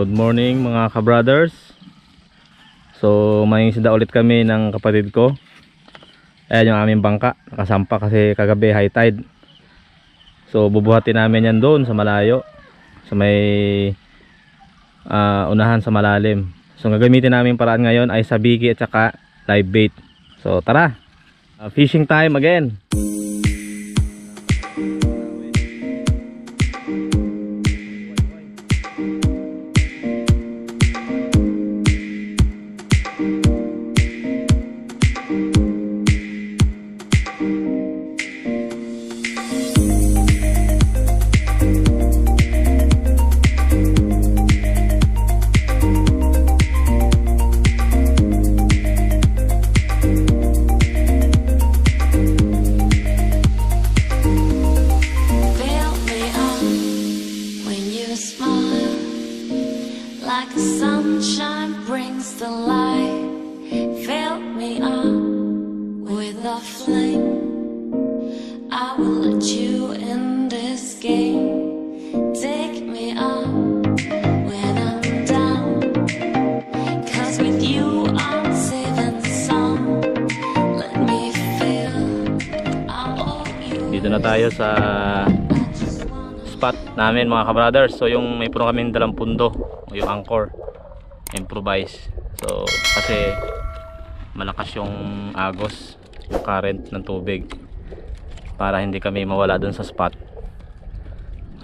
Good morning mga ka-brothers. So may isda ulit kami ng kapatid ko. Ayan yung aming bangka. Nakasampa kasi kagabi high tide. So bubuhatin namin yan doon sa malayo. Sa may ah, unahan sa malalim. So gagamitin namin paraan ngayon ay sabiki at saka live bait. So tara! Ah, Fishing time again spot namin mga ka-brothers. So yung may puno kami dalang pundo yung anchor improvise. So kasi malakas yung agos yung current ng tubig para hindi kami mawala dun sa spot.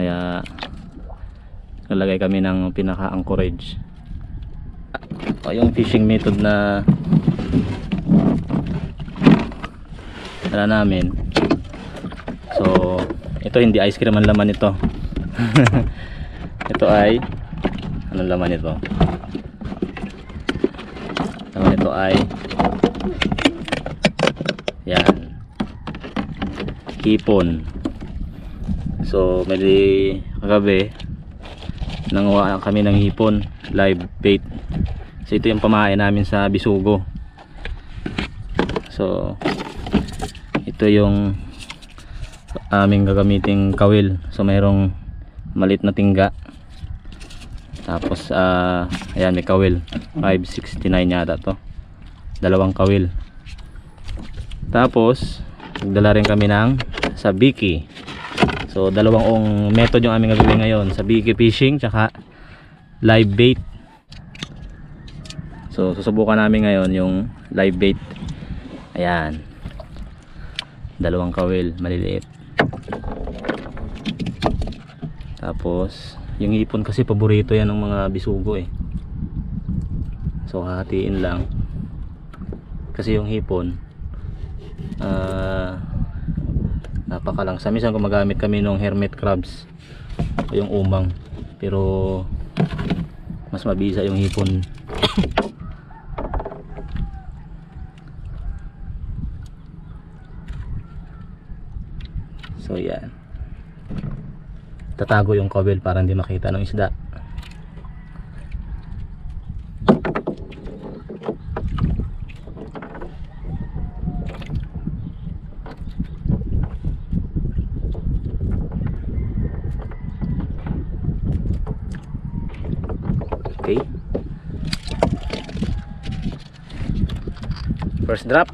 Kaya nalagay kami ng pinaka anchorage o yung fishing method na dala namin. So, ito hindi ice cream ang laman nito. ito ay anong laman nito? Laman nito ay yan. Hipon. So, may kagabi nanguha kami ng hipon, live bait. So, ito yung pamain namin sa Bisugo. So, ito yung aming gagamiting kawil so mayroong malit na tingga. Tapos ah ayan may kawil. 569 yata to. Dalawang kawil. Tapos nagdala rin kami ng sabiki. So dalawang ong method yung aming gagawin ngayon. Sabiki fishing tsaka live bait. So susubukan namin ngayon yung live bait. Ayan. Dalawang kawil maliliit tapos yung ipon kasi paborito yan ng mga bisugo eh. So hahatiin lang. Kasi yung hipon ah napakalang sa minsan gumagamit kami ng hermit crabs o yung umang. Pero mas mabisa yung hipon so yan tatago yung kobel para hindi makita ng isda. Okay. First drop.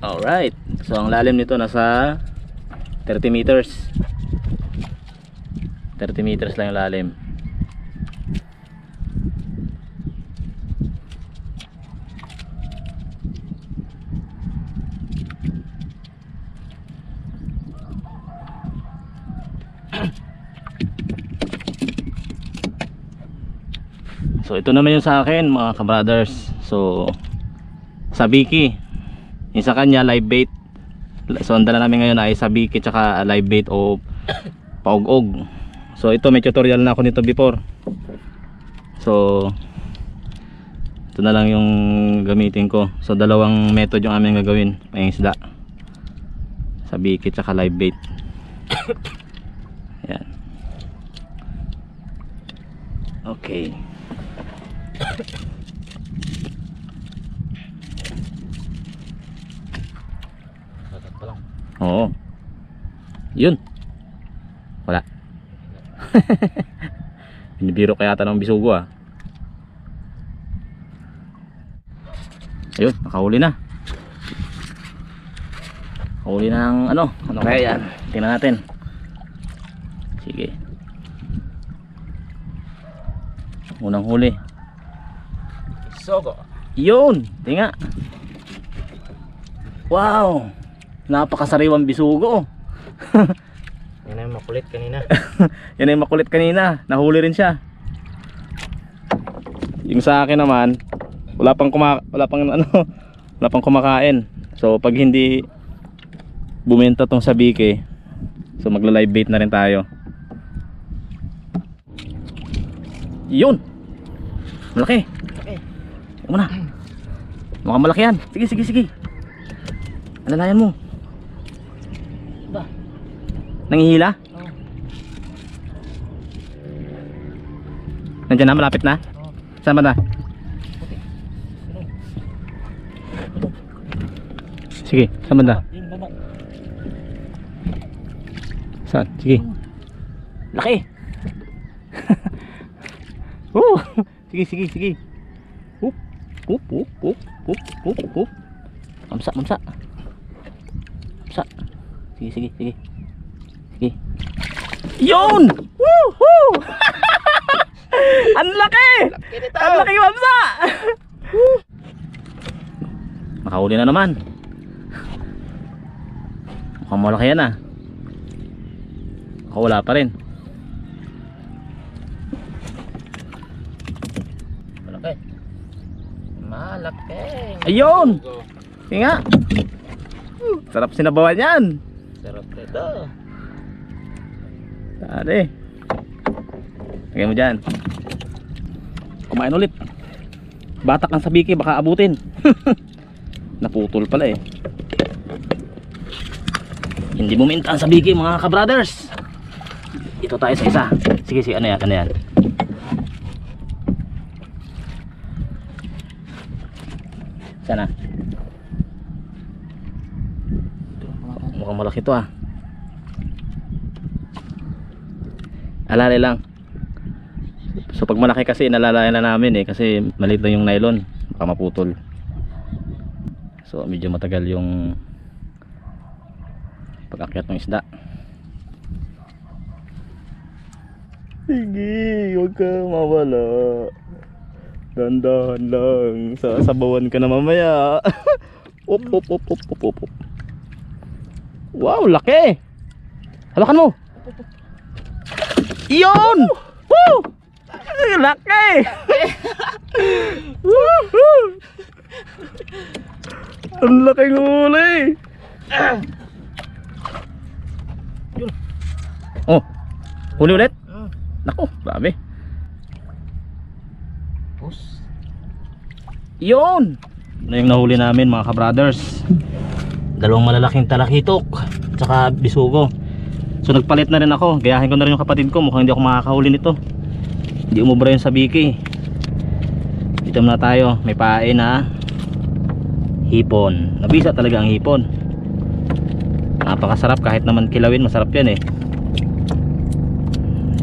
Alright. So ang lalim nito nasa 30 meters. 30 meters lang yung lalim. So ito naman yung sa akin mga kabrothers. So sabiki yung sa kanya live bait So ang dala namin ngayon ay sabiki tsaka live bait o paug-og. So ito may tutorial na ako nito before. So ito na lang yung gamitin ko. So dalawang method yung aming gagawin, pangisda. Sabiki tsaka live bait. Yan. Okay. Oo. Yun. Wala. Binibiro kaya yata ng bisugo ah. Ayun, nakahuli na. Nakahuli na ng ano, ano kaya yan? Tingnan natin. Sige. Unang huli. Sogo. Yun, tinga. Wow! Napakasariwang bisugo. Yan na yung makulit kanina. Yan ay makulit kanina. Nahuli rin siya. Yung sa akin naman, wala pang kuma wala pang ano, wala pang kumakain. So pag hindi bumenta tong sabike, so magla-live bait na rin tayo. Yun. Malaki. Okay. Ikaw muna. Mukhang malaki yan. Sige, sige, sige. Alalayan mo. Nangihila? Oo. Nandiyan na, malapit na? Oo. Saan ba na? Sige, saan ba na? Saan? Sige. Laki! oh! Sige, sige, sige. Hup, hup, hup, hup, hup, hup, hup. Mamsa, mamsa. Mamsa. Sige, sige. Sige. Yun! Woohoo! Ang laki! Ang laki mamsa! Nakahuli na naman. Mukhang malaki yan ah. Ako wala pa rin. Malaki. Malaki. Ayun! Tinga! Sarap sinabawan yan! Sarap nito. Tari. Lagay mo dyan. Kumain ulit. Batak ang sabiki, baka abutin. Naputol pala eh. Hindi mo minta ang sabiki mga ka-brothers. Ito tayo sa isa. Sige, sige, ano yan, ano yan. Sana. Mukhang malaki to ah. Alalay lang. So pag malaki kasi nalalayan na namin eh kasi maliit lang yung nylon, baka maputol. So medyo matagal yung pag-akyat ng isda. Sige, huwag ka mawala. Dandahan lang. Sasabawan ka na mamaya. op, op, op, op, op, op. Wow, laki! Hawakan mo! Iyon! Woo! Laki! Woohoo! Ang laking huli! Oh, huli ulit? Mm. Naku, grabe. Pus. Yun! Na yung nahuli namin mga ka-brothers. Dalawang malalaking talakitok. Tsaka bisugo. So nagpalit na rin ako. Gayahin ko na rin yung kapatid ko. Mukhang hindi ako makakahuli nito. Hindi umubra yung sabiki. Dito na tayo. May pae na hipon. Nabisa talaga ang hipon. Napakasarap kahit naman kilawin. Masarap yan eh.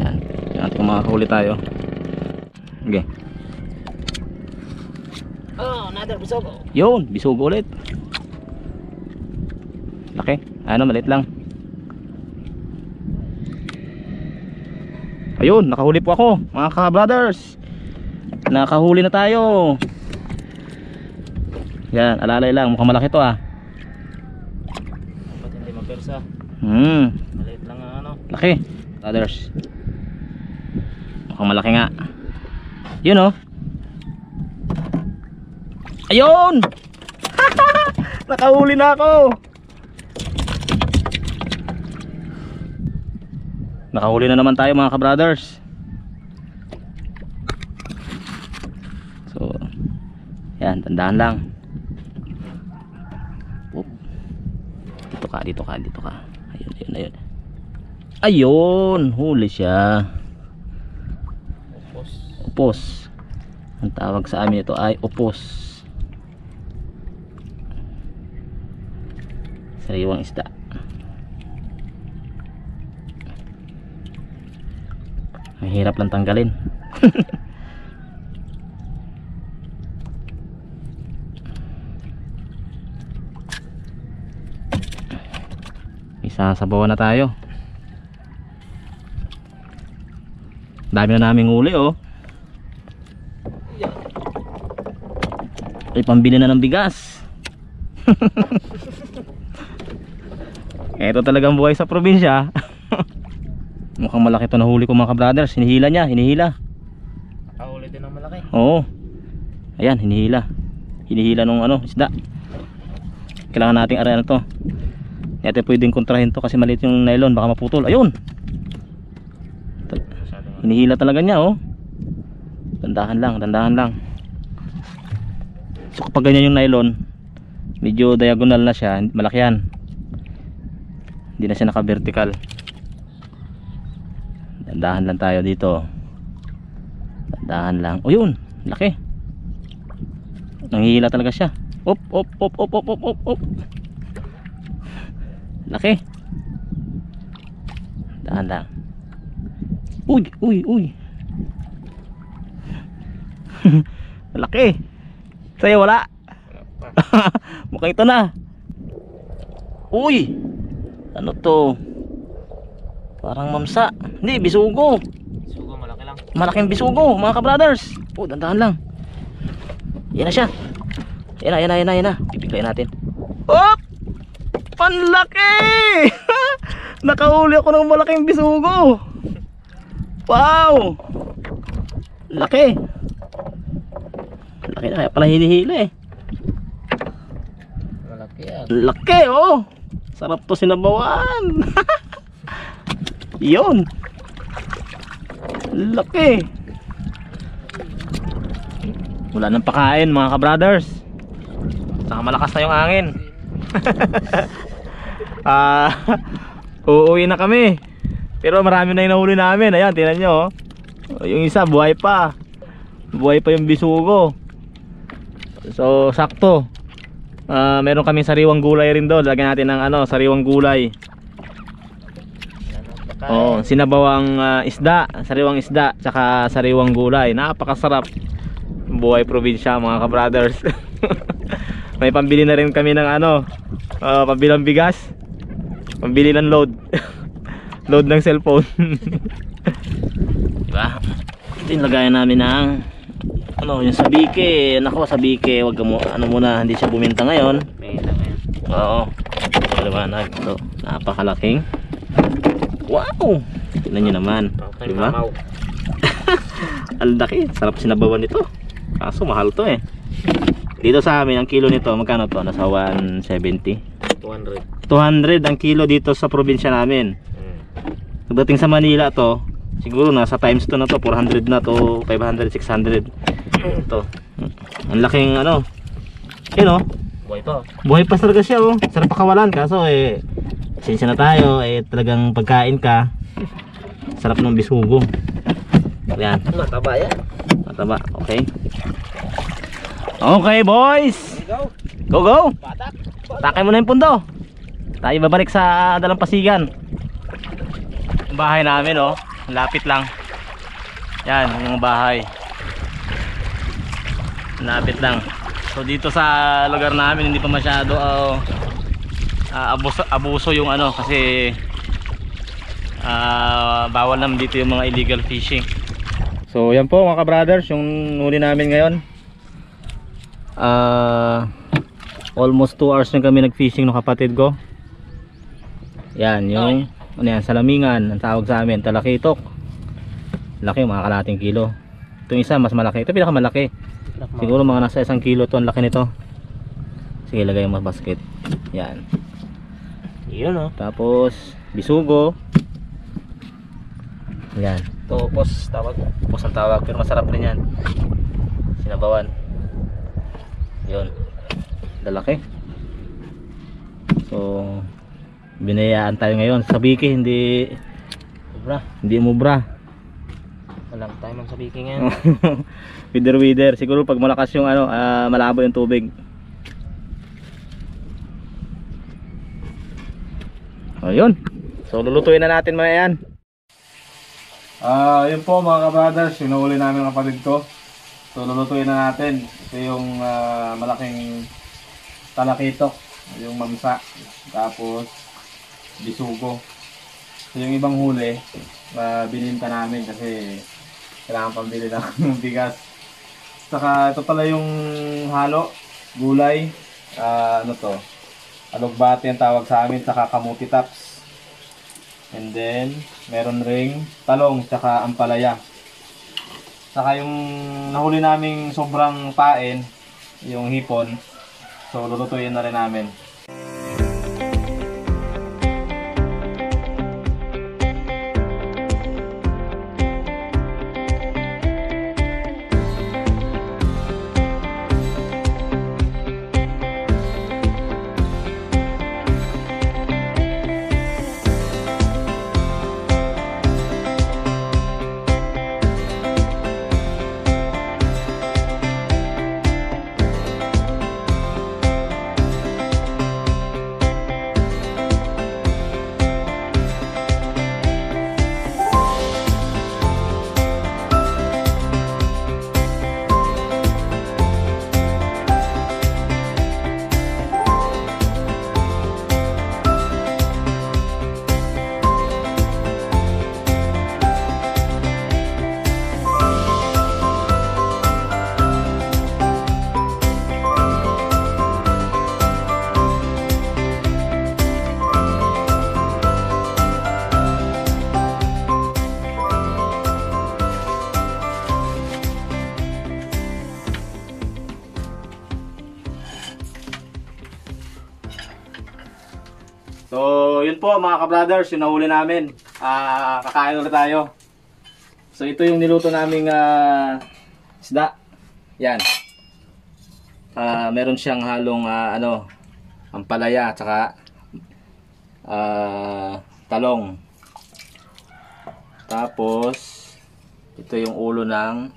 Yan. Yan natin kung makakahuli tayo. Okay. Oh, another bisogo. Yun, bisugo ulit. Laki. Ano, maliit lang. Ayun, nakahuli po ako, mga ka-brothers. Nakahuli na tayo. Yan, alalay lang. Mukhang malaki to ah. Ba't hindi mapersa? Hmm, Maliit lang ang ano. laki. Brothers. Mukhang malaki nga. Yun oh. Ayun! Nakahuli na ako. Nakahuli na naman tayo mga ka-brothers. So, yan, tandaan lang. Oop. Dito ka, dito ka, dito ka. Ayun, ayun, ayun. Ayun, huli siya. Upos. Ang tawag sa amin ito ay upos. Sariwang isda. Ang hirap lang tanggalin. Isasabawan na tayo. Dami na naming uli oh. Ay pambili na ng bigas. Ito talagang buhay sa probinsya. Mukhang malaki to nahuli ko mga brothers. Hinihila niya, hinihila. Ahuli din ng malaki. Oo. Ayan, hinihila. Hinihila nung ano, isda. Kailangan nating arayan to. Natin pwedeng kontrahin to kasi maliit yung nylon, baka maputol. Ayun. Hinihila talaga niya, oh. Dandahan lang, dandahan lang. So kapag ganyan yung nylon, medyo diagonal na siya, malaki yan. Hindi na siya naka-vertical. Dandahan lang tayo dito. Dandahan lang. O yun, laki. Nanghihila talaga siya. Op, op, op, op, op, op, op, op. Laki. Dahan lang. Uy, uy, uy. Laki. Sa'yo wala. Mukhang ito na. Uy. Ano to? Parang mamsa. Hindi, bisugo. Sugo malaki lang. Malaking bisugo, mga ka-brothers. Oh, dandahan lang. Yan na siya. Yan na, yan na, yan na, yan na. Pipiglayin natin. Op! Panlaki! Nakauli ako ng malaking bisugo. Wow! Laki. Laki na, kaya pala hinihila eh. Malaki yan. Laki oh. Sarap to sinabawan. Yun. Laki. Wala nang pakain mga ka-brothers. Saka malakas na yung hangin. Ah, uuwi na kami. Pero marami na yung nahuli namin. Ayan, tingnan nyo. oh. Yung isa buhay pa. Buhay pa yung bisugo. So, sakto. Ah, meron kaming sariwang gulay rin doon. Lagyan natin ng ano, sariwang gulay. Oo, sinabawang ah, isda, sariwang isda, tsaka sariwang gulay. Napakasarap. Buhay probinsya mga ka-brothers. May pambili na rin kami ng ano, ah, pambilang bigas. Pambili ng load. load ng cellphone. diba? Ito yung lagayan namin ng ano, yung sabike. Nako, sabike, wag mo ano muna, hindi siya buminta ngayon. Oo. Maliwanag. So, napakalaking. Wow! Tignan nyo naman. Okay, Di ba? mamaw. Ang laki. Sarap sinabawan nito. Kaso mahal to eh. Dito sa amin, ang kilo nito, magkano to? Nasa 170. 200. 200 ang kilo dito sa probinsya namin. Hmm. Pagdating sa Manila to, siguro nasa times to na to, 400 na to, 500, 600. Ito. Ang laking ano. Yun oh. Buhay pa. Buhay pa talaga siya oh. Sarap pakawalan kaso eh Pasensya na tayo eh talagang pagkain ka. Sarap ng bisugo. Yan, Mataba yan. mataba. Okay. Okay, boys. Go. Go. Takay mo na yung pundo. Tayo babalik sa Dalampasigan. Yung bahay namin oh. Lapit lang. Yan, yung bahay. Lapit lang. So dito sa lugar namin hindi pa masyado uh, uh, abuso, abuso yung ano kasi ah, bawal naman dito yung mga illegal fishing. So yan po mga ka-brothers yung huli namin ngayon. Ah almost 2 hours na kami nag-fishing ng kapatid ko. Yan, yung ano yan, salamingan ang tawag sa amin, talakitok. Laki, mga kalating kilo. Itong isa mas malaki. Ito pinakamalaki. Siguro mga nasa isang kilo to ang laki nito. Sige, lagay mo basket. Yan. Yun oh. Tapos, bisugo. Yan. Topos tawag. Tapos ang tawag, pero masarap rin yan. Sinabawan. Yun. Lalaki. So, binayaan tayo ngayon. Sa Biki, hindi, Sobra. hindi mubra. Walang time ang sabihin ngayon. wither wither. Siguro pag malakas yung ano, ah, malabo yung tubig. Ayun. So, lulutuin na natin mga yan. Ah, yun po mga kabrothers, sinuuli namin ang kapatid ko. So lulutuin na natin. Ito yung ah, malaking talakitok, yung mamsa, tapos bisugo. So yung ibang huli, uh, bininta namin kasi kailangan pambili lang ng bigas. Saka ito pala yung halo, gulay, ah, ano to, alugbati ang tawag sa amin, saka kamuti tops. And then, meron ring talong, tsaka ampalaya. Saka yung nahuli naming sobrang pain, yung hipon, so lulutuin na rin namin. Mga ka-brothers, yung nahuli namin. Ah, kakain ulit tayo. So, ito yung niluto naming ah, isda. Yan. Ah, meron siyang halong ah, ano, ampalaya at saka ah, talong. Tapos ito yung ulo ng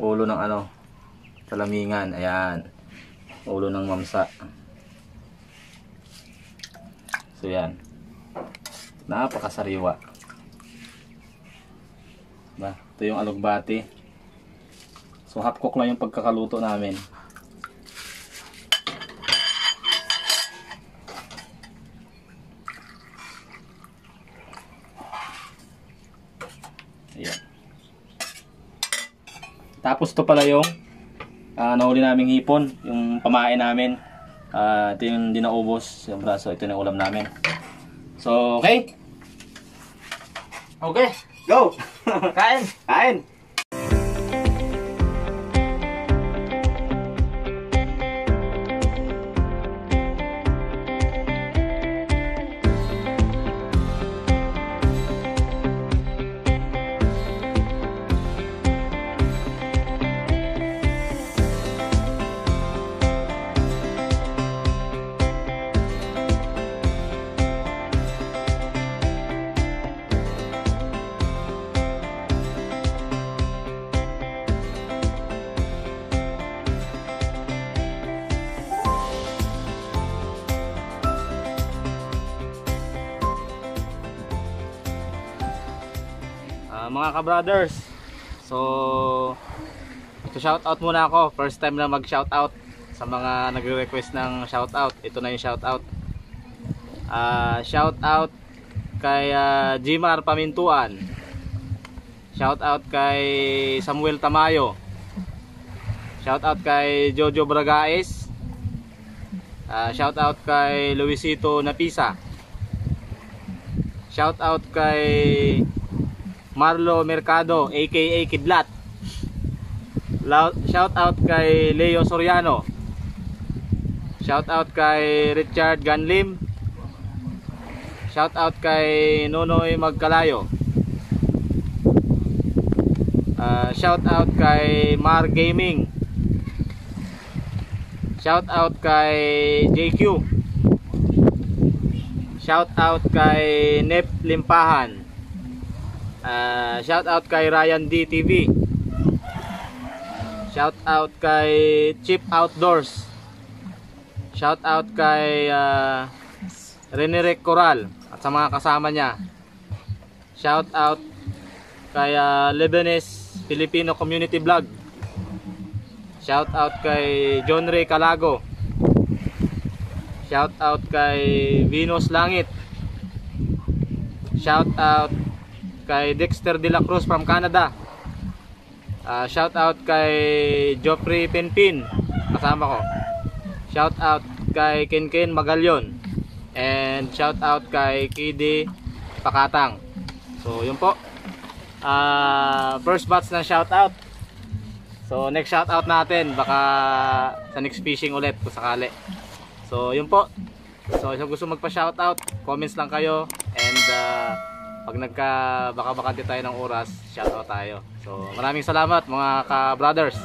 ulo ng ano, talamingan. Ayan. Ulo ng mamsa. So yan. Napakasariwa. Ba, ito yung alugbati. So half cook lang yung pagkakaluto namin. Ayan. Tapos ito pala yung ah, nahuli naming hipon, yung pamain namin. Ah, ito yung dinaubos yung braso. Ito yung ulam namin. So, okay. Okay, Go! kain! Kain! Mga ka-brothers, so shout out muna ako. First time na mag-shout out sa mga nagre-request ng shout out. Ito na yung shout out. Ah, shout out kay ah, Jimar Pamintuan. Shout out kay Samuel Tamayo. Shout out kay Jojo Bragaes. Ah, shout out kay Luisito Napisa. Shout out kay Marlo Mercado aka Kidlat. Shout out kay Leo Soriano. Shout out kay Richard Ganlim. Shout out kay Nonoy Magkalayo. Ah, shout out kay Mar Gaming. Shout out kay JQ. Shout out kay Nep Limpahan. Ah, shout out kay Ryan D TV. Shout out kay Chip Outdoors. Shout out kay uh, Reneric Coral at sa mga kasama niya. Shout out kay ah, Lebanese Filipino Community Vlog. Shout out kay John Ray Calago. Shout out kay Venus Langit. Shout out kay Dexter De La Cruz from Canada. Ah, shout out kay Joffrey Penpin kasama ko. Shout out kay Kenken Magalyon. And shout out kay Kidi Pakatang. So, yun po. Ah, first batch ng shout out. So, next shout out natin baka sa next fishing ulit kung sakali. So, yun po. So, kung gusto magpa-shout out, comments lang kayo and ah, pag nagka baka bakante tayo ng oras, shout out tayo. So, maraming salamat mga ka-brothers.